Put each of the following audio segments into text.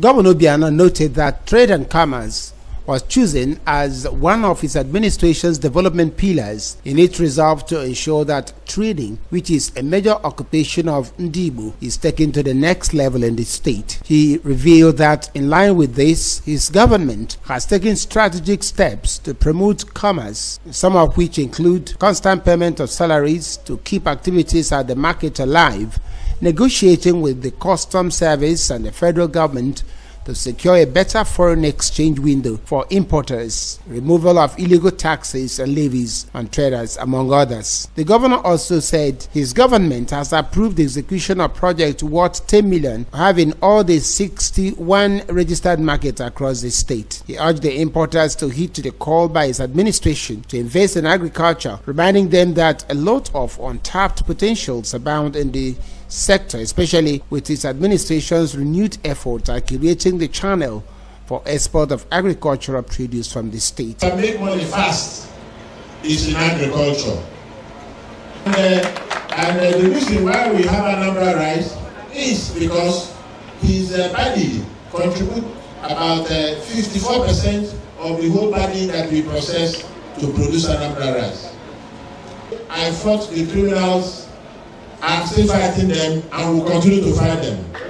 Governor Obiano noted that trade and commerce was chosen as one of his administration's development pillars in its resolve to ensure that trading, which is a major occupation of Ndigbo, is taken to the next level in the state. He revealed that in line with this, his government has taken strategic steps to promote commerce, some of which include constant payment of salaries to keep activities at the market alive, negotiating with the Customs service and the federal government to secure a better foreign exchange window for importers, removal of illegal taxes and levies on traders, among others. The governor also said his government has approved the execution of projects worth 10 million, having all the 61 registered markets across the state. He urged the importers to heed to the call by his administration to invest in agriculture, reminding them that a lot of untapped potentials abound in the sector, especially with its administration's renewed efforts at creating the channel for export of agricultural produce from the state. To make money fast is in agriculture. And, uh, and uh, the reason why we have Anambra rice is because his uh, body contribute about 54% of the whole body that we process to produce Anambra rice. I fought the criminals I'm still fighting them and will continue to fight them.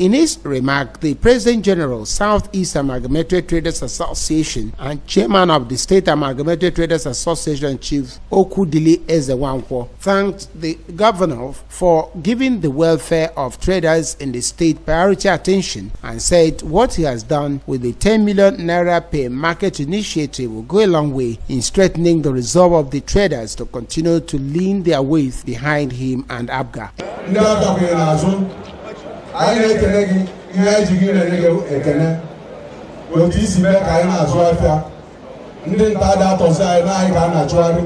In his remark, the President General, Southeast Amalgamated Traders Association, and Chairman of the State Amalgamated Traders Association, Chief Okwudili Ezenwankwo, thanked the Governor for giving the welfare of traders in the state priority attention and said what he has done with the 10 million naira per market initiative will go a long way in strengthening the resolve of the traders to continue to lean their weight behind him and APGA. Anyị na-ekele gị ihe anyị ji gị na-enye gị ekele otu isi mee ka anyị na-azụ afịa. Ndị nta ada atọzi anyị na anyị ka a na-achụgharị.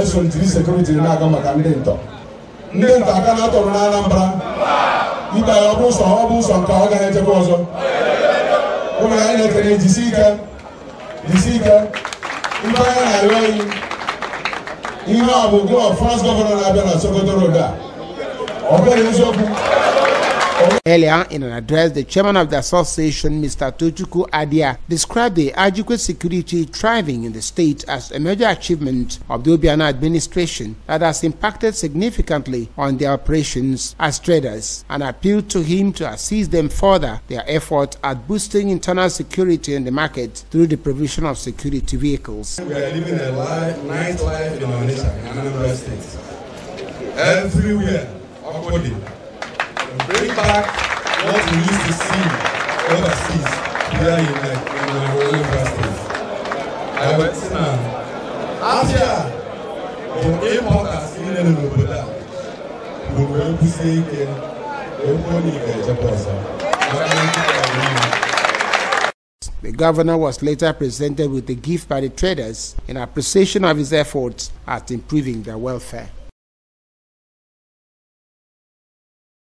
Eso ntiri sekuriti na-aga maka ndị ntọ. Ndị nta aka na-atọrọ na Anambra. Ikpe ya ọ ụsọ ọ ụsọ nke ọ gaghị echekwa ọzọ. Ụmụ anyị na-ekele jisi ike jisi ike. Ife anyị na-arịọ oyi ihe ọ bụ gụọ frans gọvanọ na-abịa na Sokoto road a. Ọ bụghị eziokwu. Earlier, in an address, the chairman of the association, Mr. Tochuku Adia, described the adequate security thriving in the state as a major achievement of the Obiano administration that has impacted significantly on their operations as traders and appealed to him to assist them further their effort at boosting internal security in the market through the provision of security vehicles. We are living a life, nice life in our nation, in Anambra State. Everywhere, bring back what we used to see overseas here in, the, in our universities. I went to um, now. After the importers in the Nubuda, we were able to say again, the governor was later presented with a gift by the traders in appreciation of his efforts at improving their welfare.